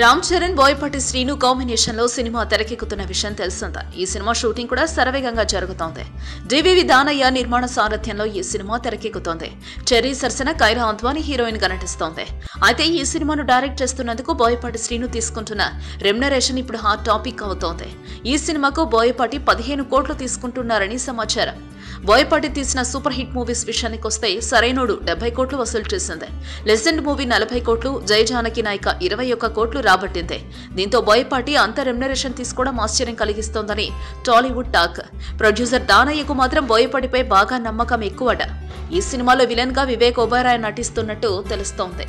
రామ్ చరణ్ బోయపాటి శ్రీను కాంబినేషన్లో సినిమా తెరకెక్కుతున్న విషయం తెలిసిందే. ఈ సినిమా షూటింగ్ కూడా శరవేగంగా జరుగుతోంది. డివివి దానయ్య నిర్మాణ సారథ్యంలో ఈ సినిమా తెరకెక్కుతోంది. చెర్రీ సరసన కైరా అంత్వాని హీరోయిన్గా నటిస్తోంది అయితే ఈ సినిమాను డైరెక్ట్ చేస్తున్నందుకు బోయపాటి శ్రీను తీసుకుంటున్న రెమ్యునరేషన్ ఇప్పుడు హాట్ టాపిక్ అవుతోంది. ఈ సినిమాకు బోయపాటి పదిహేను కోట్లు తీసుకుంటున్నారని సమాచారం. బోయపాటి తీసిన సూపర్ హిట్ మూవీస్ విషయానికి వస్తే సరైనోడు డెబ్బై కోట్లు వసూలు చేసింది. లెజెండ్ మూవీ నలభై కోట్లు జయ జానకి నాయక ఇరవై ఒక్క కోట్లు రాబట్టింది. దీంతో బోయపాటి అంత రెమ్యునరేషన్ తీసుకోవడం ఆశ్చర్యం కలిగిస్తోందని టాలీవుడ్ టాక్. ప్రొడ్యూసర్ దానయ్యకు మాత్రం బోయపాటిపై బాగా నమ్మకం ఎక్కువట. ఈ సినిమాలో విలన్గా వివేక్ ఒబెరాయ్ నటిస్తున్నట్టు తెలుస్తోంది.